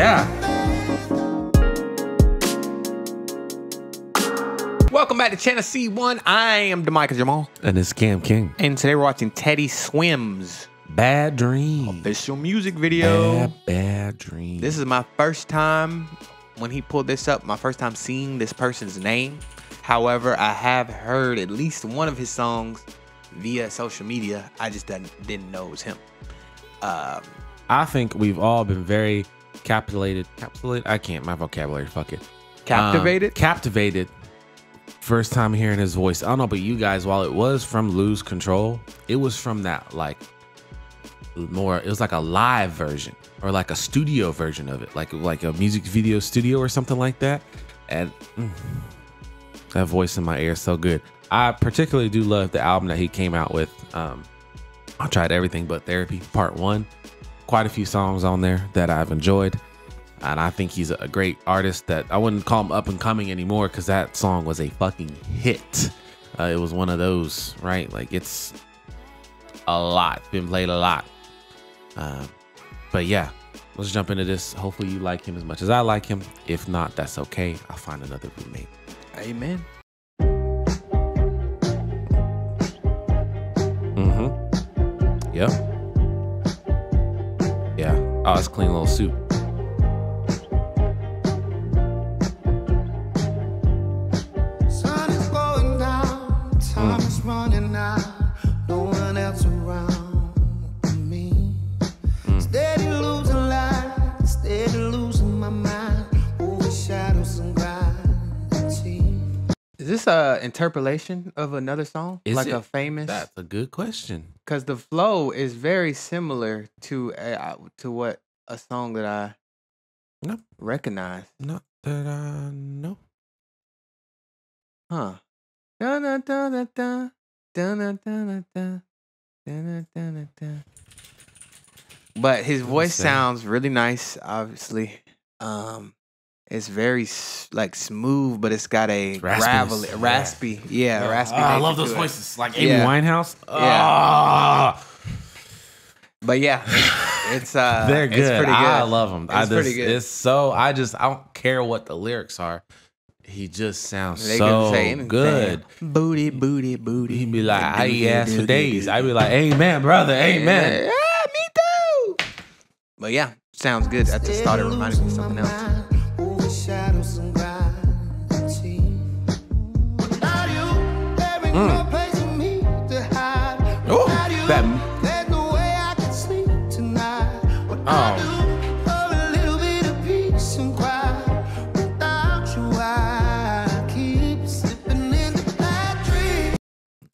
Yeah. Welcome back to Channel See 1. I am Demica Jamaal. And it's Cam King. And today we're watching Teddy Swims Bad Dream. official music video. Bad, bad dream. This is my first time when he pulled this up, my first time seeing this person's name. However, I have heard at least one of his songs via social media. I just didn't, didn't know it was him. Um, I think we've all been very captivated. Captivated? I can't. My vocabulary. Fuck it. captivated? Um, captivated. First time hearing his voice. I don't know but you guys. While it was from Lose Control, it was from that like more. It was like a live version or like a studio version of it, like like a music video studio or something like that. And mm, that voice in my ear is so good. I particularly do love the album that he came out with. Um, I tried everything but therapy, part one. Quite a few songs on there that I've enjoyed. And I think he's a great artist that I wouldn't call him up and coming anymore because that song was a fucking hit. Uh, it was one of those, right? Like it's a lot, been played a lot. Um, but yeah, let's jump into this. Hopefully, you like him as much as I like him. If not, that's okay. I'll find another roommate. Amen. Mm-hmm. Yep. Oh, it's clean little suit. Sun is going down, mm. time is running out, no a interpolation of another song? Is like it? a famous? That's a good question. Because the flow is very similar to uh, to what a song that I No. recognize. Not that I know. Huh. Dun, dun. Dun, dun, dun, dun, dun. Dun, dun, dun, dun, dun. But his voice sounds really nice, obviously. Um it's very like smooth, but it's got a It's gravelly, Yeah. raspy, yeah, raspy. Ah, I love those to it. voices. Like Amy Yeah. Winehouse. Yeah. Ah, But yeah, it's, it's uh, they're good. It's pretty good. I love them. I It's just, pretty good. It's so. I just. I don't care what the lyrics are. He just sounds They so good. Booty, booty, booty. He'd be like, I Dooty, asked for days. I'd be like, Amen, brother. Amen. Yeah, me too. But yeah, sounds good. That just started reminding me of something else. Slipping into bad dreams.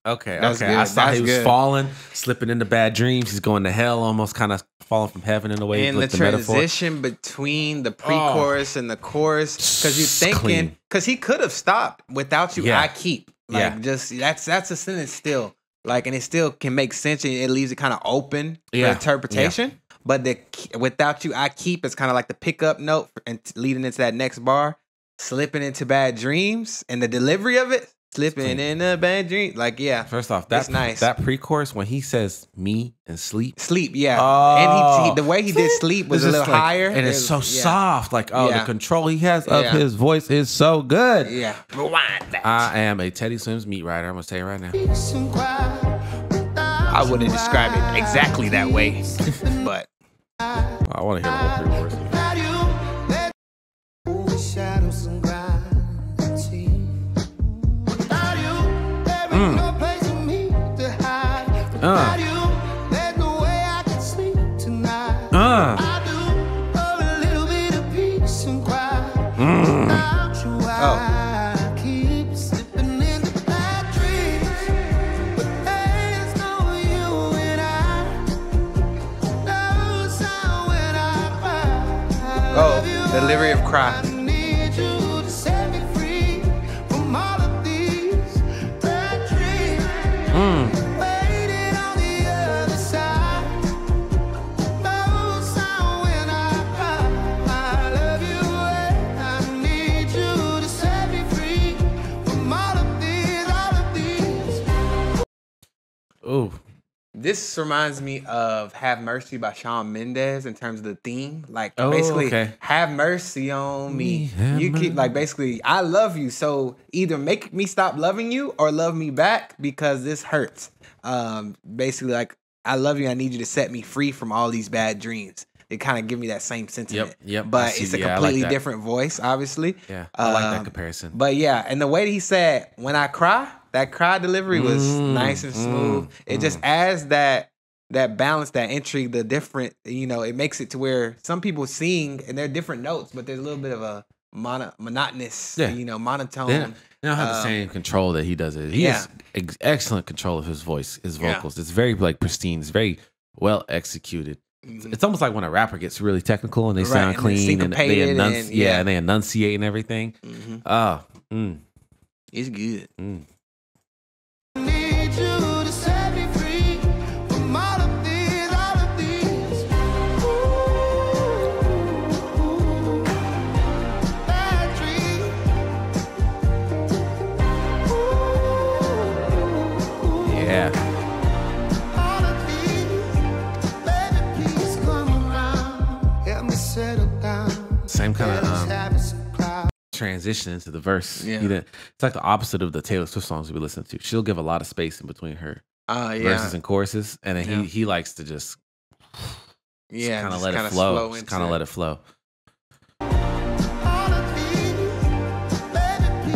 Okay, That's okay. I good. saw That's he was good. falling, slipping into bad dreams. He's going to hell, almost kind of falling from heaven in a way. And like the the metaphor. Oh. transition between the oh. pre-chorus and the chorus, because you're thinking, because he could have stopped without you. Yeah. I keep like Yeah. just that's that's a sentence still like, and it still can make sense. And it leaves it kind of open Yeah. for interpretation. But the without you, I keep is kind of like the pickup note for, and leading into that next bar, slipping into bad dreams, and the delivery of it, slipping in a bad dream. Like yeah, First off, That's nice. That pre-chorus when he says "me" and "sleep," sleep. Yeah, Oh. and he, oh, he the way he did sleep was It's a little like- higher, and it's It so yeah. soft. Like oh, Yeah. the control he has of Yeah. his voice is so good. Yeah, rewind that. I am a Teddy Swims meat rider. I'm gonna tell you right now. Peace and quiet. Without I wouldn't describe it exactly that way, but I want to hear the whole pre-chorus. Without I cry. I love you. oh, delivery of cry. This reminds me of "Have Mercy" by Shawn Mendes in terms of the theme. Like Oh, basically, okay. have mercy on me. Me, You keep like basically, I love you. So either make me stop loving you or love me back because this hurts. Um, basically, like I love you. I need you to set me free from all these bad dreams. It kind of give me that same sentiment. yep, I But see. it's a Yeah, I like completely different voice, obviously. Yeah, I like that Um, comparison. But yeah, and the way that he said, when I cry, that cry delivery was Mm, nice and smooth. mm, it just adds that that balance, that intrigue, the different, you know, it makes it to where some people sing and they're different notes, but there's a little bit of a mono, monotonous, Yeah. you know, monotone. They don't, they don't have the um, same control that he does it. He yeah. has ex- excellent control of his voice, his Yeah. vocals. It's very like pristine. It's very well executed. Mhm. It's almost like when a rapper gets really technical and they Right, sound and clean and they syncopated enunci- and- yeah. yeah. and they enunciate and everything. Mhm. Oh, mm, It's good. Transition into the verse. Yeah. You know, it's like the opposite of the Taylor Swift songs we listen to. She'll give a lot of space in between her Uh, yeah. verses and choruses, and then Yeah. he he likes to just yeah. kind of let it kinda flow, just kind of let it flow. All of these, baby,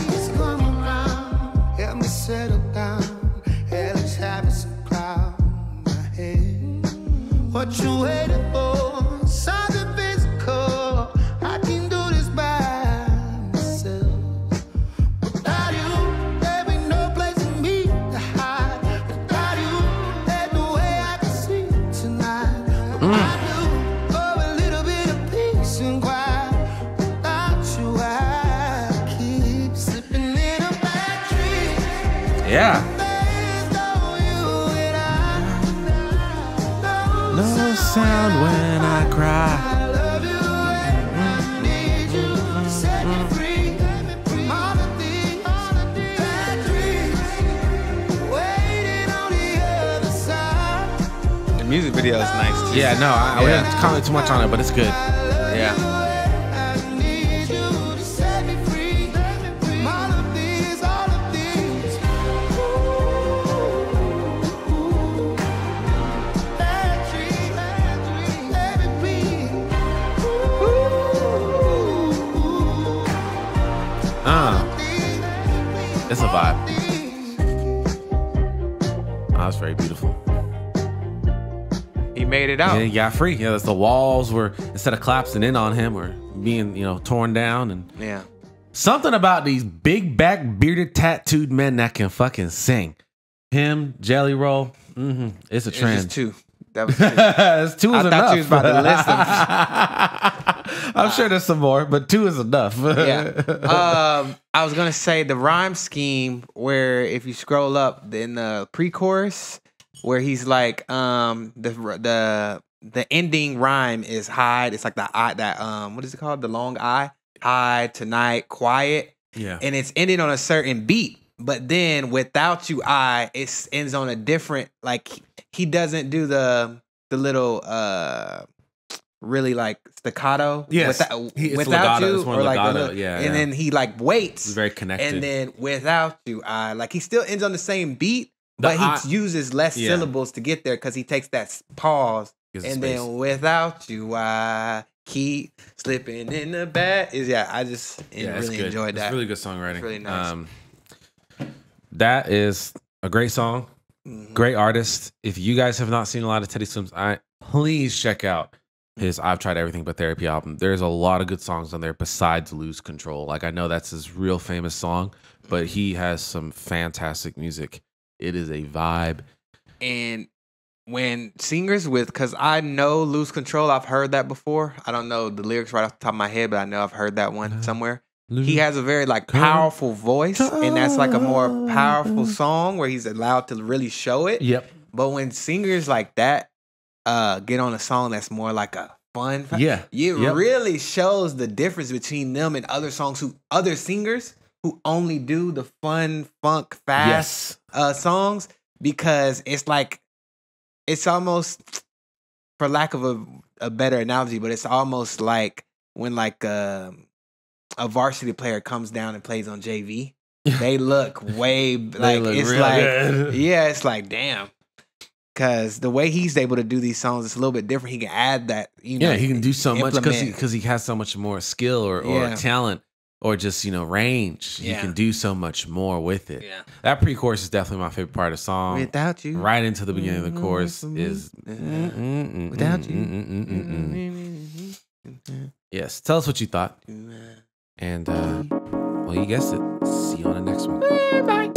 Yeah. No you and I. No sound when I cry. I love you and I need you. Set me free from all of these bad dreams. Waiting on the. The music video is nice too. Yeah, no, I, I Yeah. wouldn't comment too much on it, but it's good. Yeah. It's a vibe. Oh, that's very beautiful. He made it out. And he got free. Yeah, that's the walls were instead of collapsing in on him, were being you know torn down, and Yeah. something about these big back bearded tattooed men that can fucking sing. Him, Jelly Roll, mm -hmm. it's a It's trend. just two. That was two. It's two is I enough. thought you was about to list I'm sure there's some more, but two is enough. yeah. Um, I was gonna say the rhyme scheme where if you scroll up in the pre-chorus, where he's like, um, the the the ending rhyme is hide. It's like the I that um, what is it called? The long I. Hide tonight, quiet, yeah. and it's ending on a certain beat. But then without you, I it ends on a different. Like he- he doesn't do the the little uh really like staccato. Yes. without, He- without legato. you, It's or like legato. little- Yeah, and yeah. then he like waits, It's very connected. and then without you, I like he still ends on the same beat, The but he uses less Yeah. syllables to get there because he takes that pause, Gives and then without you, I keep slipping in the back. Is yeah, I just really good. enjoyed It's that. really good songwriting. It's really nice. Um, that is a great song. Mhm. Great artist. If you guys have not seen a lot of Teddy Swims, I please check out his I've Tried Everything But Therapy album. There's a lot of good songs on there besides Lose Control. Like I know that's his real famous song, but he has some fantastic music. It is a vibe. And when singers with, because I know "Lose Control," I've heard that before. I don't know the lyrics right off the top of my head, but I know I've heard that one uh, somewhere. He has a very like powerful voice, and that's like a more powerful song where he's allowed to really show it. Yep. But when singers like that uh get on a song that's more like a fun, Yeah. it Yep. really shows the difference between them and other songs who other singers who only do the fun, funk, fast Yes. uh songs because it's like it's almost for lack of a, a better analogy, but it's almost like when like a, a varsity player comes down and plays on JV. They look way like look it's like good. yeah, it's like damn. Cause the way he's able to do these songs, it's a little bit different. He can add that, you know. yeah, he can do so much because he, he has so much more skill or, or Yeah. talent or just you know range. He can do so much more with it. Yeah. That pre-chorus is definitely my favorite part of the song. Without you, right into the beginning of the chorus mm-hmm. is mm-hmm. Without you. Yes, tell us what you thought, mm-hmm. and uh, well, you guessed it. See you on the next one.